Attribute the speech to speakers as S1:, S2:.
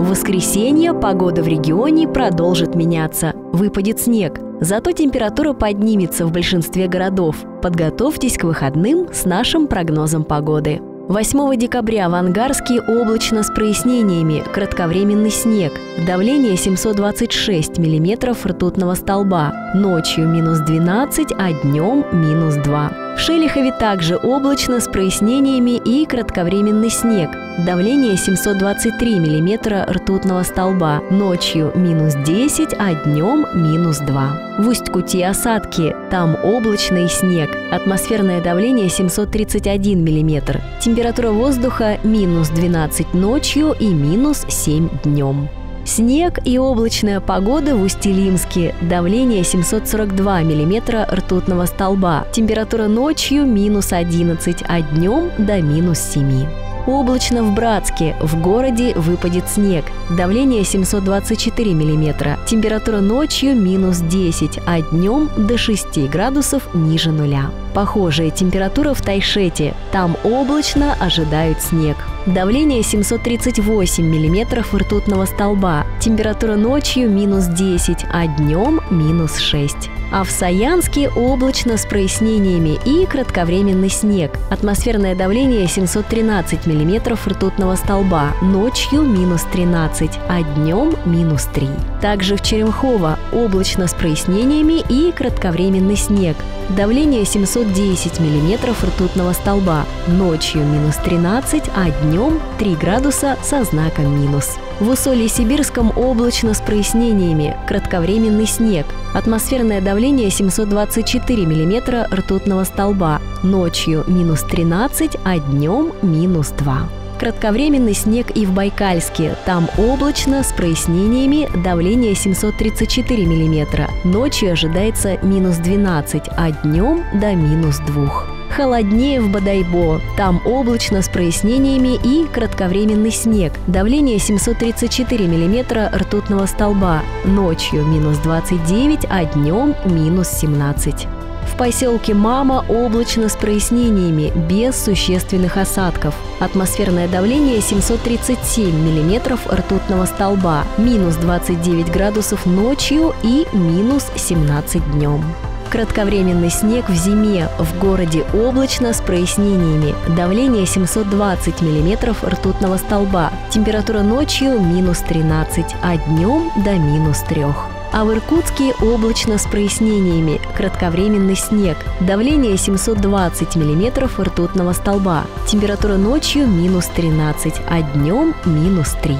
S1: В воскресенье погода в регионе продолжит меняться. Выпадет снег. Зато температура поднимется в большинстве городов. Подготовьтесь к выходным с нашим прогнозом погоды. 8 декабря в Ангарске облачно с прояснениями, кратковременный снег, давление 726 миллиметров ртутного столба, ночью минус 12, а днем минус 2. В Шелихове также облачно с прояснениями и кратковременный снег. Давление 723 мм ртутного столба. Ночью минус 10, а днем минус 2. В Усть-Кути осадки. Там облачный снег. Атмосферное давление 731 мм. Температура воздуха минус 12 ночью и минус 7 днем. Снег и облачная погода в Усть-Илимске. Давление 742 миллиметра ртутного столба. Температура ночью минус 11, а днем до минус 7. Облачно в Братске. В городе выпадет снег. Давление 724 миллиметра. Температура ночью минус 10, а днем до 6 градусов ниже нуля. Похожая температура в Тайшете. Там облачно ожидают снег. Давление 738 миллиметров ртутного столба. Температура ночью минус 10, а днем минус 6. А в Саянске облачно с прояснениями и кратковременный снег. Атмосферное давление 713 миллиметров ртутного столба. Ночью минус 13, а днем минус 3. Также в Черемхово облачно с прояснениями и кратковременный снег. Давление 710 миллиметров ртутного столба. Ночью минус 13, а днем 3 градуса со знаком минус. В Усолье-Сибирском облачно с прояснениями, кратковременный снег. Атмосферное давление 724 миллиметра ртутного столба. Ночью минус 13, а днем минус 2. Кратковременный снег и в Байкальске. Там облачно, с прояснениями, давление 734 мм. Ночью ожидается минус 12, а днем до минус 2. Холоднее в Бадайбо. Там облачно с прояснениями и кратковременный снег. Давление 734 мм ртутного столба. Ночью минус 29, а днем минус 17. В поселке Мама облачно с прояснениями, без существенных осадков. Атмосферное давление 737 миллиметров ртутного столба, минус 29 градусов ночью и минус 17 днем. Кратковременный снег в зиме. В городе облачно с прояснениями. Давление 720 миллиметров ртутного столба. Температура ночью минус 13, а днем до минус 3 а в Иркутске облачно с прояснениями, кратковременный снег, давление 720 мм ртутного столба, температура ночью минус 13, а днем минус 3.